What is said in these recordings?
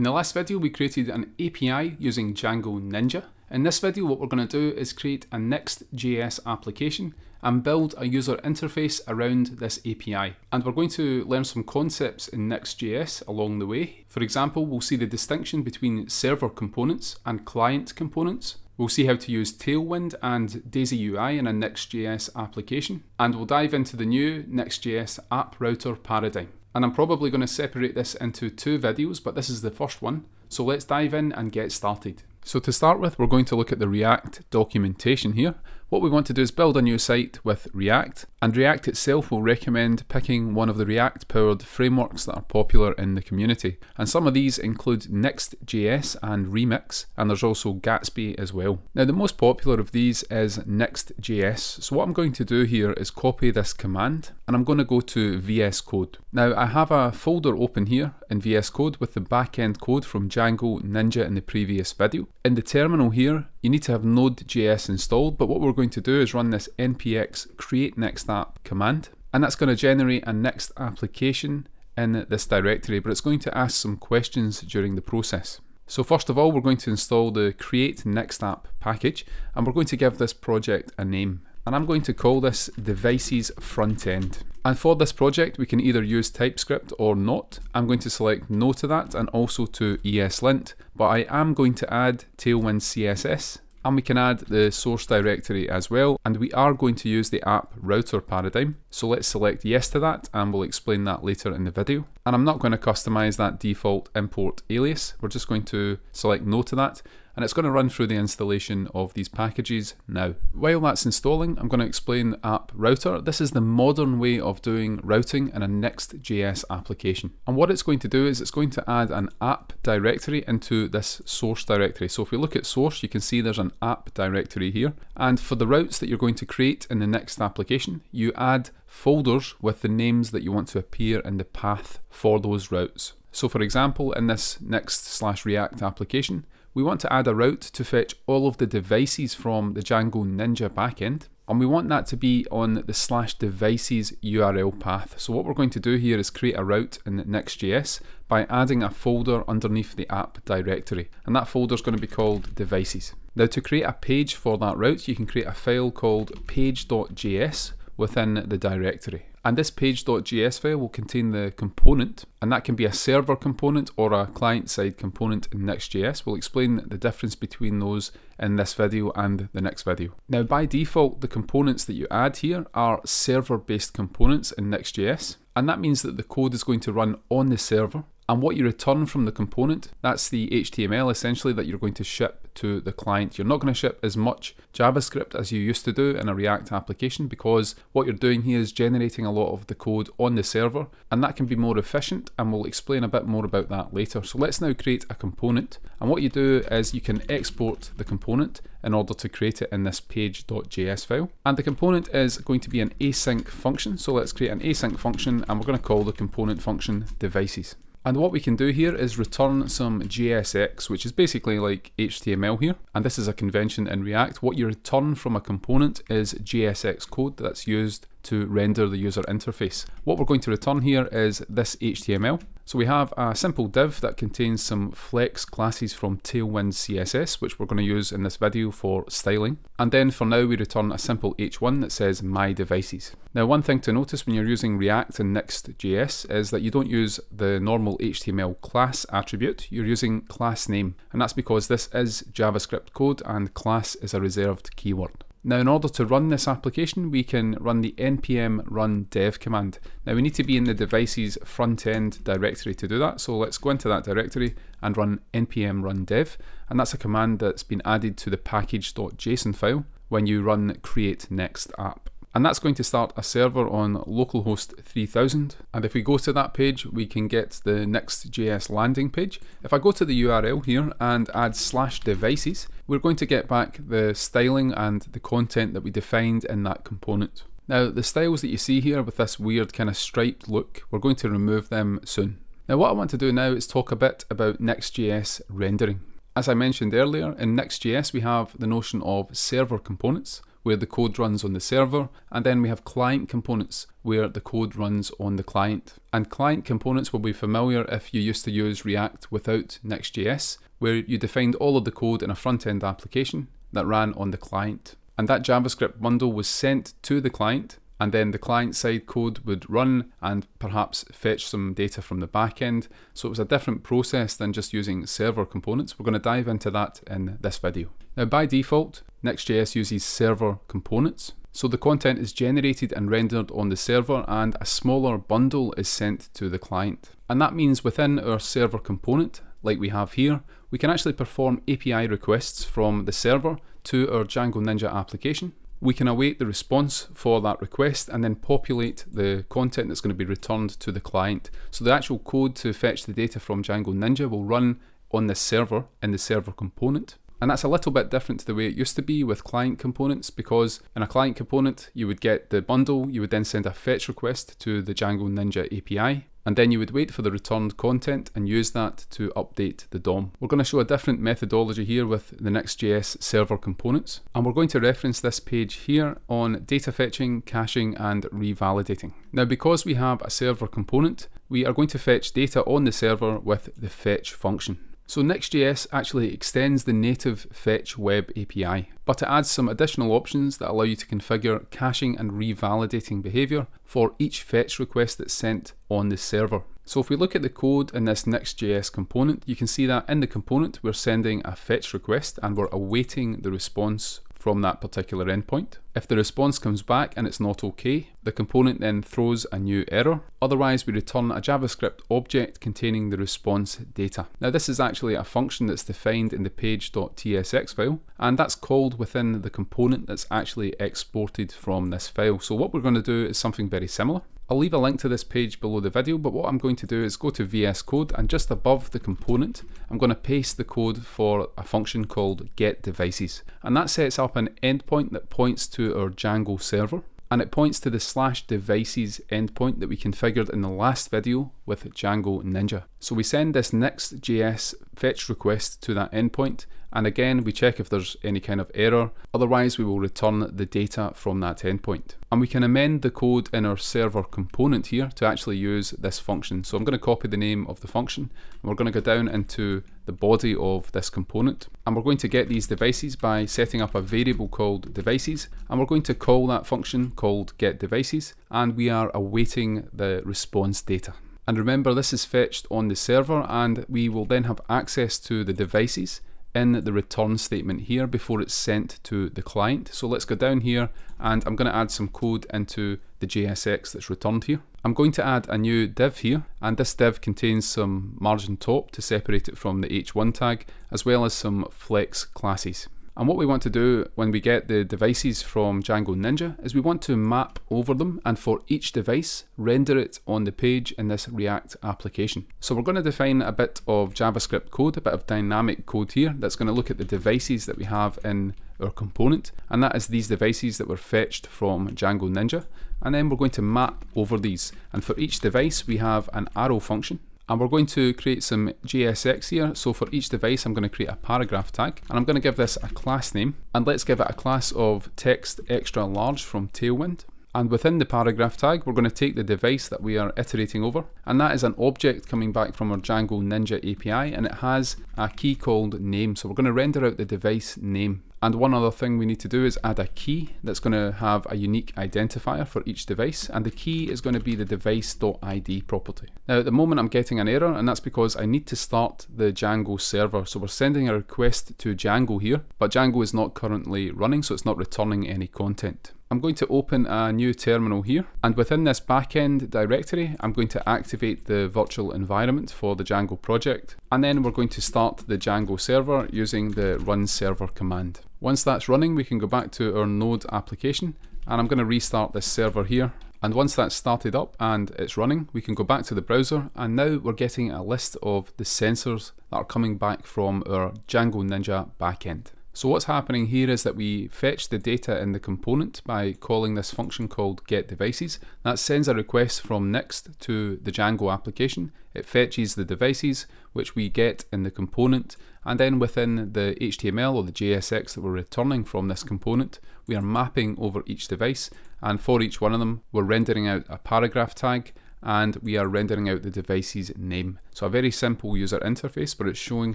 In the last video we created an API using Django Ninja. In this video what we're going to do is create a Next.js application and build a user interface around this API. And we're going to learn some concepts in Next.js along the way. For example, we'll see the distinction between server components and client components. We'll see how to use Tailwind and Daisy UI in a Next.js application. And we'll dive into the new Next.js app router paradigm. And I'm probably going to separate this into two videos, but this is the first one. So let's dive in and get started. So to start with, we're going to look at the React documentation here. What we want to do is build a new site with React, and React itself will recommend picking one of the React powered frameworks that are popular in the community. And some of these include Next.js and Remix, and there's also Gatsby as well. Now, the most popular of these is Next.js. So, what I'm going to do here is copy this command, and I'm going to go to VS Code. Now, I have a folder open here in VS Code with the backend code from Django Ninja in the previous video. In the terminal here, you need to have Node.js installed, but what we're going to do is run this npx create next app command, and that's going to generate a next application in this directory, but it's going to ask some questions during the process. So first of all, we're going to install the create next app package, and we're going to give this project a name. And I'm going to call this devices front end. And for this project, we can either use TypeScript or not. I'm going to select no to that and also to ESLint, but I am going to add Tailwind CSS and we can add the source directory as well. And we are going to use the app router paradigm. So let's select yes to that and we'll explain that later in the video. And I'm not going to customize that default import alias. We're just going to select no to that and it's going to run through the installation of these packages now. While that's installing, I'm going to explain App Router. This is the modern way of doing routing in a Next.js application. And what it's going to do is it's going to add an app directory into this source directory. So if we look at source, you can see there's an app directory here. And for the routes that you're going to create in the next application, you add folders with the names that you want to appear in the path for those routes. So for example, in this next slash react application, we want to add a route to fetch all of the devices from the Django Ninja backend. And we want that to be on the slash devices URL path. So what we're going to do here is create a route in Next.js by adding a folder underneath the app directory. And that folder is going to be called devices. Now to create a page for that route, you can create a file called page.js within the directory. And this page.js file will contain the component, and that can be a server component or a client-side component in Next.js. We'll explain the difference between those in this video and the next video. Now by default, the components that you add here are server-based components in Next.js, and that means that the code is going to run on the server and what you return from the component, that's the HTML essentially that you're going to ship to the client. You're not going to ship as much JavaScript as you used to do in a React application because what you're doing here is generating a lot of the code on the server and that can be more efficient and we'll explain a bit more about that later. So let's now create a component and what you do is you can export the component in order to create it in this page.js file. And the component is going to be an async function. So let's create an async function and we're going to call the component function devices. And what we can do here is return some JSX, which is basically like HTML here. And this is a convention in React. What you return from a component is JSX code that's used to render the user interface. What we're going to return here is this HTML. So we have a simple div that contains some flex classes from Tailwind CSS, which we're going to use in this video for styling. And then for now, we return a simple h1 that says my devices. Now, one thing to notice when you're using React and Next.js is that you don't use the normal HTML class attribute, you're using class name. And that's because this is JavaScript code and class is a reserved keyword. Now in order to run this application we can run the npm run dev command. Now we need to be in the device's front end directory to do that. So let's go into that directory and run npm run dev. And that's a command that's been added to the package.json file when you run create next app and that's going to start a server on localhost 3000 and if we go to that page we can get the next.js landing page. If I go to the URL here and add slash devices we're going to get back the styling and the content that we defined in that component. Now the styles that you see here with this weird kind of striped look we're going to remove them soon. Now what I want to do now is talk a bit about Next.js rendering. As I mentioned earlier, in Next.js we have the notion of server components, where the code runs on the server, and then we have client components where the code runs on the client. And client components will be familiar if you used to use React without Next.js, where you defined all of the code in a front-end application that ran on the client. And that JavaScript bundle was sent to the client and then the client side code would run and perhaps fetch some data from the backend. So it was a different process than just using server components. We're going to dive into that in this video. Now by default, Next.js uses server components. So the content is generated and rendered on the server and a smaller bundle is sent to the client. And that means within our server component, like we have here, we can actually perform API requests from the server to our Django Ninja application we can await the response for that request and then populate the content that's going to be returned to the client. So the actual code to fetch the data from Django Ninja will run on the server in the server component. And that's a little bit different to the way it used to be with client components because in a client component you would get the bundle, you would then send a fetch request to the Django Ninja API and then you would wait for the returned content and use that to update the DOM. We're going to show a different methodology here with the Next.js server components, and we're going to reference this page here on data fetching, caching, and revalidating. Now, because we have a server component, we are going to fetch data on the server with the fetch function. So Next.js actually extends the native Fetch Web API, but it adds some additional options that allow you to configure caching and revalidating behavior for each fetch request that's sent on the server. So if we look at the code in this Next.js component, you can see that in the component we're sending a fetch request and we're awaiting the response from that particular endpoint. If the response comes back and it's not okay, the component then throws a new error. Otherwise, we return a JavaScript object containing the response data. Now, this is actually a function that's defined in the page.tsx file, and that's called within the component that's actually exported from this file. So what we're going to do is something very similar. I'll leave a link to this page below the video, but what I'm going to do is go to VS Code and just above the component, I'm going to paste the code for a function called getDevices. And that sets up an endpoint that points to our Django server and it points to the slash devices endpoint that we configured in the last video with Django Ninja. So we send this Next.js fetch request to that endpoint and again we check if there's any kind of error, otherwise we will return the data from that endpoint. And we can amend the code in our server component here to actually use this function. So I'm going to copy the name of the function and we're going to go down into the body of this component and we're going to get these devices by setting up a variable called devices and we're going to call that function called get devices and we are awaiting the response data. And remember this is fetched on the server and we will then have access to the devices in the return statement here before it's sent to the client. So let's go down here and I'm going to add some code into the JSX that's returned here. I'm going to add a new div here and this div contains some margin top to separate it from the h1 tag as well as some flex classes. And what we want to do when we get the devices from Django Ninja is we want to map over them and for each device render it on the page in this React application. So we're going to define a bit of JavaScript code, a bit of dynamic code here that's going to look at the devices that we have in our component. And that is these devices that were fetched from Django Ninja. And then we're going to map over these. And for each device we have an arrow function and we're going to create some JSX here. So for each device, I'm going to create a paragraph tag and I'm going to give this a class name and let's give it a class of text extra large from Tailwind. And within the paragraph tag, we're going to take the device that we are iterating over, and that is an object coming back from our Django Ninja API, and it has a key called name. So we're going to render out the device name. And one other thing we need to do is add a key that's going to have a unique identifier for each device, and the key is going to be the device.id property. Now at the moment I'm getting an error, and that's because I need to start the Django server. So we're sending a request to Django here, but Django is not currently running, so it's not returning any content. I'm going to open a new terminal here and within this backend directory I'm going to activate the virtual environment for the Django project and then we're going to start the Django server using the run server command. Once that's running we can go back to our node application and I'm going to restart this server here and once that's started up and it's running, we can go back to the browser and now we're getting a list of the sensors that are coming back from our Django Ninja backend. So what's happening here is that we fetch the data in the component by calling this function called getDevices. That sends a request from Next to the Django application. It fetches the devices which we get in the component and then within the HTML or the JSX that we're returning from this component we are mapping over each device and for each one of them we're rendering out a paragraph tag and we are rendering out the device's name. So a very simple user interface, but it's showing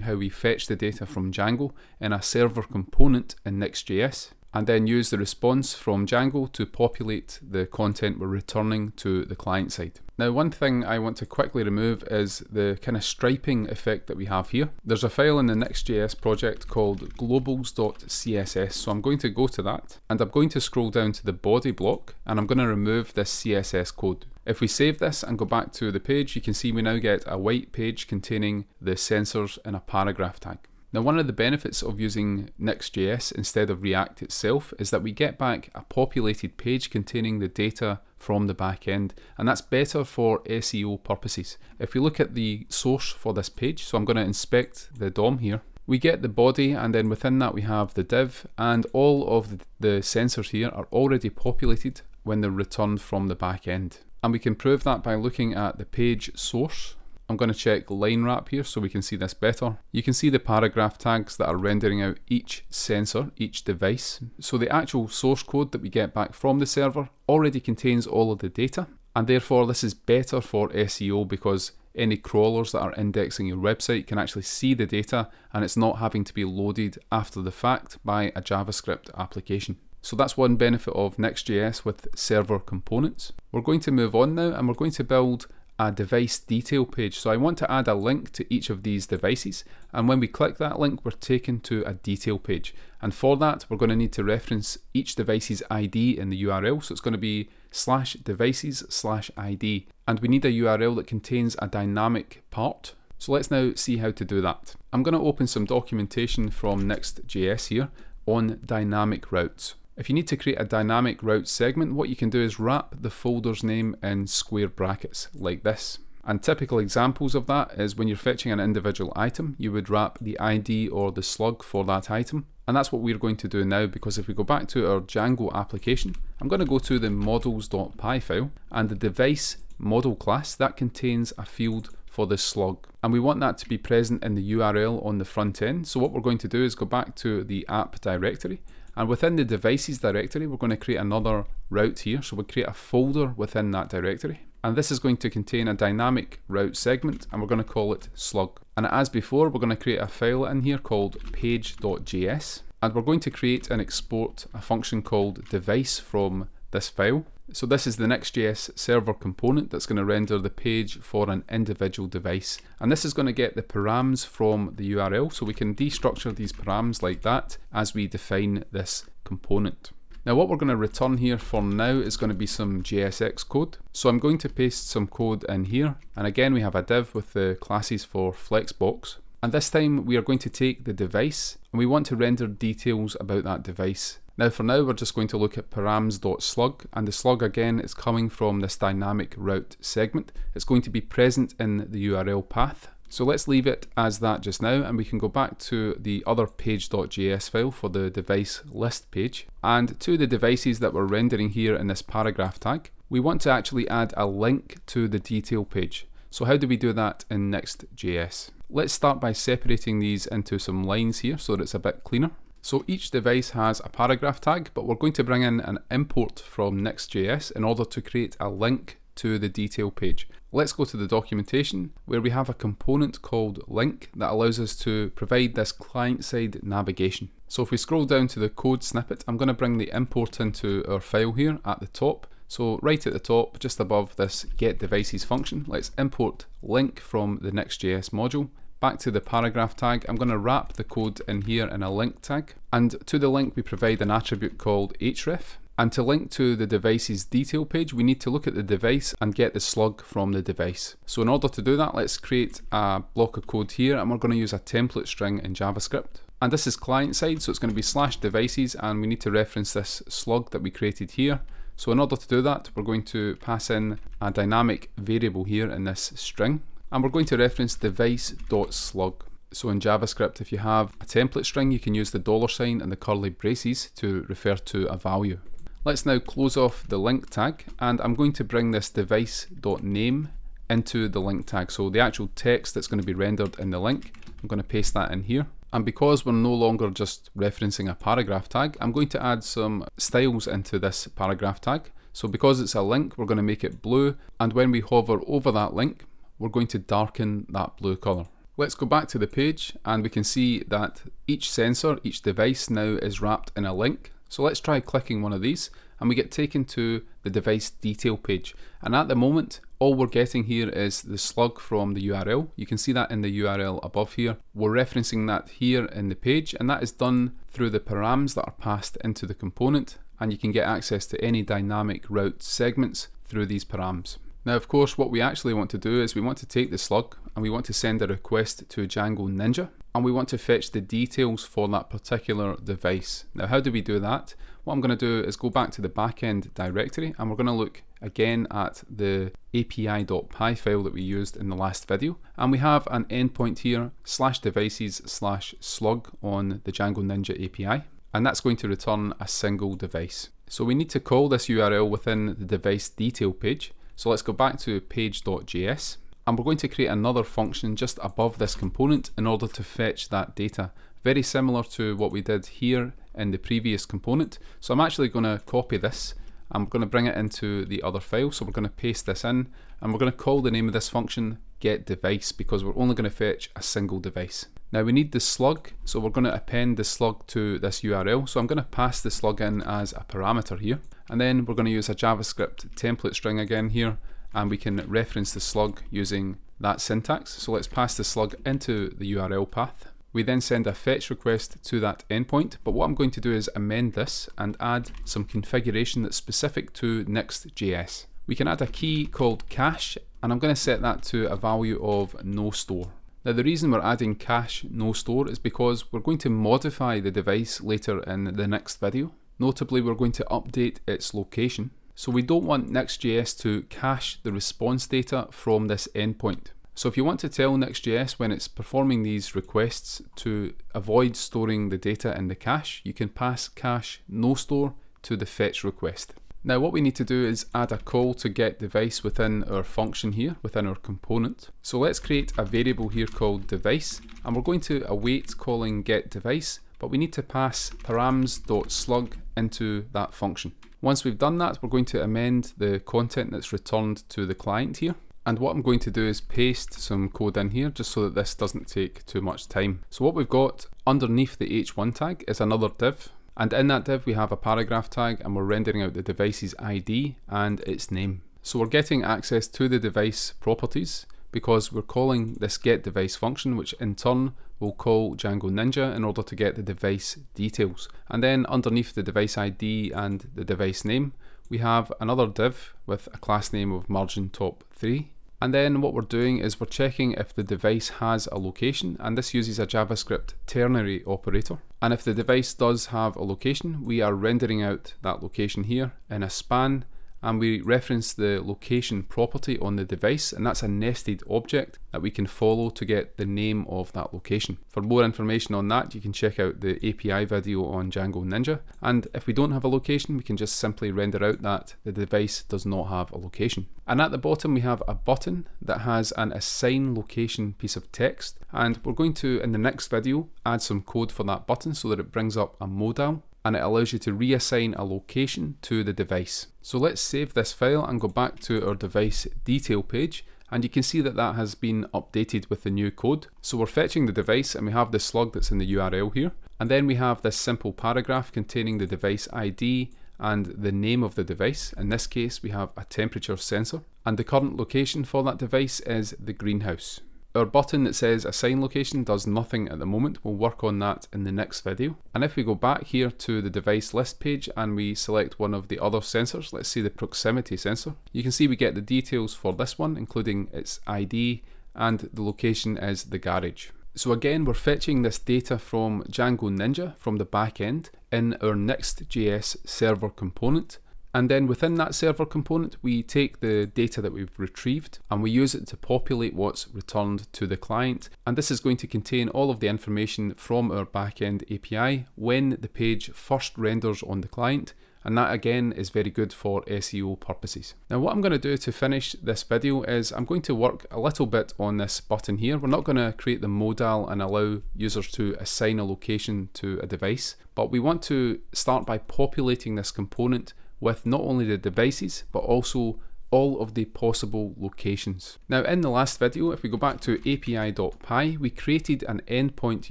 how we fetch the data from Django in a server component in Next.js and then use the response from Django to populate the content we're returning to the client side. Now one thing I want to quickly remove is the kind of striping effect that we have here. There's a file in the Next.js project called globals.css so I'm going to go to that and I'm going to scroll down to the body block and I'm going to remove this CSS code. If we save this and go back to the page you can see we now get a white page containing the sensors in a paragraph tag. Now one of the benefits of using Next.js instead of React itself is that we get back a populated page containing the data from the back end and that's better for SEO purposes. If we look at the source for this page, so I'm going to inspect the DOM here, we get the body and then within that we have the div and all of the sensors here are already populated when they're returned from the back end. And we can prove that by looking at the page source I'm going to check line wrap here so we can see this better. You can see the paragraph tags that are rendering out each sensor, each device. So the actual source code that we get back from the server already contains all of the data and therefore this is better for SEO because any crawlers that are indexing your website can actually see the data and it's not having to be loaded after the fact by a JavaScript application. So that's one benefit of Next.js with server components. We're going to move on now and we're going to build a device detail page. So I want to add a link to each of these devices and when we click that link we're taken to a detail page and for that we're going to need to reference each device's ID in the URL so it's going to be slash devices slash ID and we need a URL that contains a dynamic part. So let's now see how to do that. I'm going to open some documentation from Next.js here on dynamic routes. If you need to create a dynamic route segment, what you can do is wrap the folder's name in square brackets like this. And typical examples of that is when you're fetching an individual item, you would wrap the ID or the slug for that item. And that's what we're going to do now because if we go back to our Django application, I'm going to go to the models.py file and the device model class that contains a field for the slug. And we want that to be present in the URL on the front end. So what we're going to do is go back to the app directory and within the devices directory, we're going to create another route here. So we'll create a folder within that directory. And this is going to contain a dynamic route segment and we're going to call it slug. And as before, we're going to create a file in here called page.js. And we're going to create and export a function called device from this file. So this is the Next.js server component that's going to render the page for an individual device. And this is going to get the params from the URL, so we can destructure these params like that as we define this component. Now what we're going to return here for now is going to be some JSX code. So I'm going to paste some code in here. And again, we have a div with the classes for Flexbox. And this time we are going to take the device and we want to render details about that device. Now for now we're just going to look at params.slug and the slug again is coming from this dynamic route segment. It's going to be present in the URL path. So let's leave it as that just now and we can go back to the other page.js file for the device list page. And to the devices that we're rendering here in this paragraph tag, we want to actually add a link to the detail page. So how do we do that in Next.js? Let's start by separating these into some lines here so that it's a bit cleaner. So each device has a paragraph tag, but we're going to bring in an import from Next.js in order to create a link to the detail page. Let's go to the documentation where we have a component called link that allows us to provide this client-side navigation. So if we scroll down to the code snippet, I'm going to bring the import into our file here at the top. So right at the top, just above this get devices function, let's import link from the Next.js module back to the paragraph tag, I'm going to wrap the code in here in a link tag. And to the link, we provide an attribute called href. And to link to the device's detail page, we need to look at the device and get the slug from the device. So in order to do that, let's create a block of code here and we're going to use a template string in JavaScript. And this is client side, so it's going to be slash devices and we need to reference this slug that we created here. So in order to do that, we're going to pass in a dynamic variable here in this string and we're going to reference device.slug. So in JavaScript, if you have a template string, you can use the dollar sign and the curly braces to refer to a value. Let's now close off the link tag and I'm going to bring this device.name into the link tag. So the actual text that's going to be rendered in the link, I'm going to paste that in here. And because we're no longer just referencing a paragraph tag, I'm going to add some styles into this paragraph tag. So because it's a link, we're going to make it blue. And when we hover over that link, we're going to darken that blue color. Let's go back to the page and we can see that each sensor, each device now is wrapped in a link. So let's try clicking one of these and we get taken to the device detail page. And at the moment, all we're getting here is the slug from the URL. You can see that in the URL above here. We're referencing that here in the page and that is done through the params that are passed into the component and you can get access to any dynamic route segments through these params. Now of course what we actually want to do is we want to take the slug and we want to send a request to a Django Ninja and we want to fetch the details for that particular device. Now how do we do that? What I'm going to do is go back to the backend directory and we're going to look again at the api.py file that we used in the last video and we have an endpoint here slash devices slash slug on the Django Ninja API and that's going to return a single device. So we need to call this URL within the device detail page. So let's go back to page.js and we're going to create another function just above this component in order to fetch that data. Very similar to what we did here in the previous component. So I'm actually going to copy this I'm going to bring it into the other file. So we're going to paste this in and we're going to call the name of this function get device because we're only going to fetch a single device. Now we need the slug, so we're going to append the slug to this URL. So I'm going to pass the slug in as a parameter here. And then we're going to use a JavaScript template string again here and we can reference the slug using that syntax. So let's pass the slug into the URL path we then send a fetch request to that endpoint, but what I'm going to do is amend this and add some configuration that's specific to Next.js. We can add a key called cache, and I'm going to set that to a value of no store. Now the reason we're adding cache no store is because we're going to modify the device later in the next video. Notably, we're going to update its location. So we don't want Next.js to cache the response data from this endpoint. So if you want to tell Next.js when it's performing these requests to avoid storing the data in the cache, you can pass cache no store to the fetch request. Now what we need to do is add a call to get device within our function here, within our component. So let's create a variable here called device, and we're going to await calling get device, but we need to pass params.slug into that function. Once we've done that, we're going to amend the content that's returned to the client here. And what I'm going to do is paste some code in here just so that this doesn't take too much time. So what we've got underneath the h1 tag is another div. And in that div we have a paragraph tag and we're rendering out the device's ID and its name. So we're getting access to the device properties because we're calling this get device function which in turn will call Django Ninja in order to get the device details. And then underneath the device ID and the device name we have another div with a class name of margin top 3 and then what we're doing is we're checking if the device has a location and this uses a JavaScript ternary operator. And if the device does have a location, we are rendering out that location here in a span and we reference the location property on the device and that's a nested object that we can follow to get the name of that location. For more information on that you can check out the API video on Django Ninja and if we don't have a location we can just simply render out that the device does not have a location. And at the bottom we have a button that has an assign location piece of text and we're going to in the next video add some code for that button so that it brings up a modal and it allows you to reassign a location to the device. So let's save this file and go back to our device detail page and you can see that that has been updated with the new code. So we're fetching the device and we have the slug that's in the URL here. And then we have this simple paragraph containing the device ID and the name of the device. In this case, we have a temperature sensor. And the current location for that device is the greenhouse. Our button that says assign location does nothing at the moment. We'll work on that in the next video. And if we go back here to the device list page and we select one of the other sensors, let's see the proximity sensor, you can see we get the details for this one, including its ID and the location is the garage. So again, we're fetching this data from Django Ninja from the back end in our Next.js server component And then within that server component, we take the data that we've retrieved and we use it to populate what's returned to the client. And this is going to contain all of the information from our backend API when the page first renders on the client and that again is very good for SEO purposes. Now what I'm going to do to finish this video is I'm going to work a little bit on this button here. We're not going to create the modal and allow users to assign a location to a device, but we want to start by populating this component with not only the devices but also all of the possible locations. Now in the last video, if we go back to api.py, we created an endpoint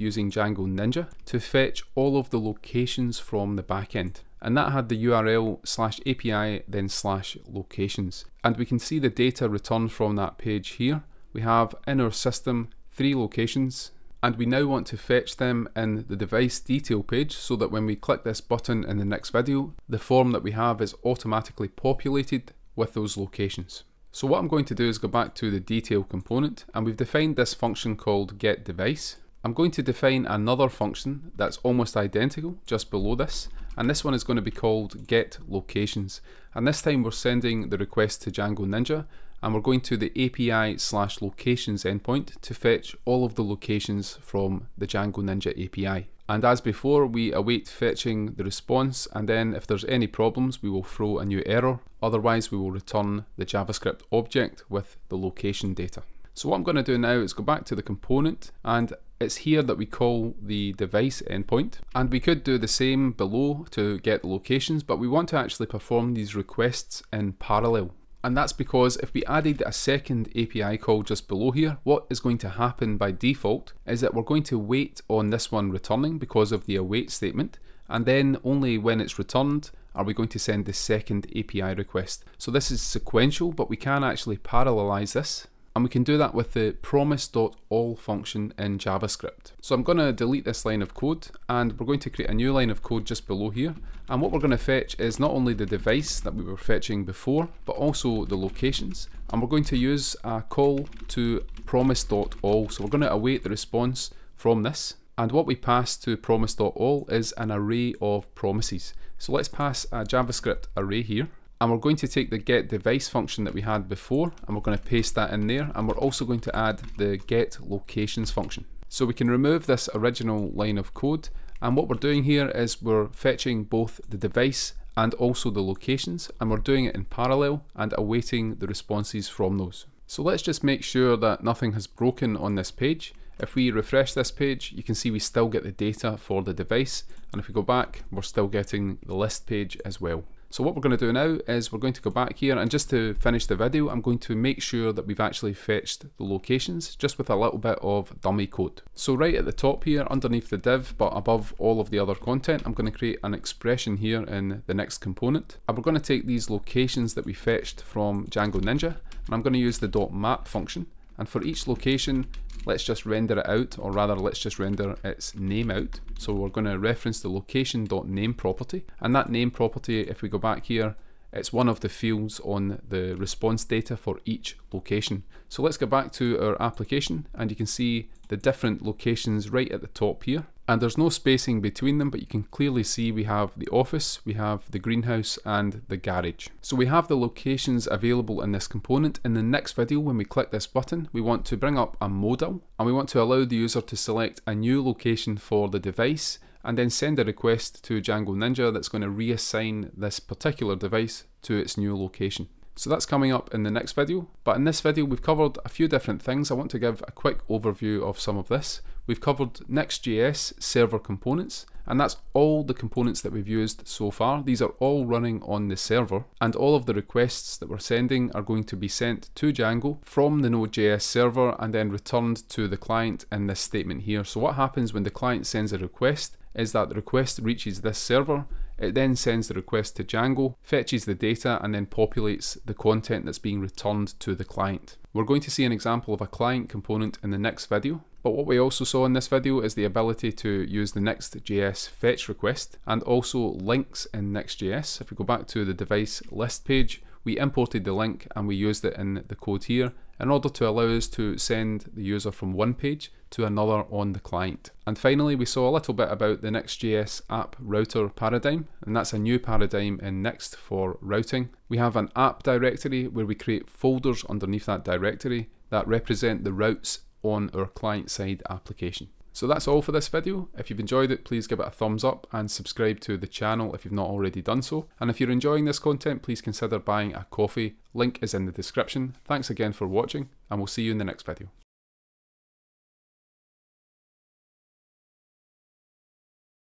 using Django Ninja to fetch all of the locations from the backend and that had the URL slash API then slash locations. And we can see the data returned from that page here. We have in our system three locations and we now want to fetch them in the device detail page so that when we click this button in the next video, the form that we have is automatically populated with those locations. So what I'm going to do is go back to the detail component and we've defined this function called getDevice. I'm going to define another function that's almost identical just below this and this one is going to be called get locations and this time we're sending the request to Django Ninja and we're going to the API slash locations endpoint to fetch all of the locations from the Django Ninja API. And as before, we await fetching the response and then if there's any problems, we will throw a new error. Otherwise, we will return the JavaScript object with the location data. So what I'm going to do now is go back to the component and it's here that we call the device endpoint and we could do the same below to get the locations but we want to actually perform these requests in parallel and that's because if we added a second API call just below here, what is going to happen by default is that we're going to wait on this one returning because of the await statement, and then only when it's returned are we going to send the second API request. So this is sequential, but we can actually parallelize this and we can do that with the promise.all function in JavaScript. So I'm going to delete this line of code and we're going to create a new line of code just below here. And what we're going to fetch is not only the device that we were fetching before but also the locations. And we're going to use a call to promise.all so we're going to await the response from this. And what we pass to promise.all is an array of promises. So let's pass a JavaScript array here and we're going to take the get device function that we had before and we're going to paste that in there and we're also going to add the get locations function. So we can remove this original line of code and what we're doing here is we're fetching both the device and also the locations and we're doing it in parallel and awaiting the responses from those. So let's just make sure that nothing has broken on this page. If we refresh this page, you can see we still get the data for the device. And if we go back, we're still getting the list page as well. So what we're going to do now is we're going to go back here and just to finish the video I'm going to make sure that we've actually fetched the locations just with a little bit of dummy code. So right at the top here underneath the div but above all of the other content I'm going to create an expression here in the next component and we're going to take these locations that we fetched from Django Ninja and I'm going to use the dot .map function and for each location let's just render it out or rather let's just render its name out so we're going to reference the location.name property and that name property if we go back here it's one of the fields on the response data for each location. So let's go back to our application and you can see the different locations right at the top here and there's no spacing between them but you can clearly see we have the office, we have the greenhouse and the garage. So we have the locations available in this component. In the next video when we click this button we want to bring up a modal and we want to allow the user to select a new location for the device and then send a request to Django Ninja that's going to reassign this particular device to its new location. So that's coming up in the next video, but in this video we've covered a few different things. I want to give a quick overview of some of this. We've covered Next.js server components, and that's all the components that we've used so far. These are all running on the server, and all of the requests that we're sending are going to be sent to Django from the Node.js server and then returned to the client in this statement here. So what happens when the client sends a request is that the request reaches this server it then sends the request to Django, fetches the data, and then populates the content that's being returned to the client. We're going to see an example of a client component in the next video, but what we also saw in this video is the ability to use the Next.js fetch request and also links in Next.js. If we go back to the device list page, we imported the link and we used it in the code here in order to allow us to send the user from one page to another on the client. And finally, we saw a little bit about the Next.js app router paradigm, and that's a new paradigm in Next for routing. We have an app directory where we create folders underneath that directory that represent the routes on our client side application. So that's all for this video. If you've enjoyed it, please give it a thumbs up and subscribe to the channel if you've not already done so. And if you're enjoying this content, please consider buying a coffee. Link is in the description. Thanks again for watching and we'll see you in the next video.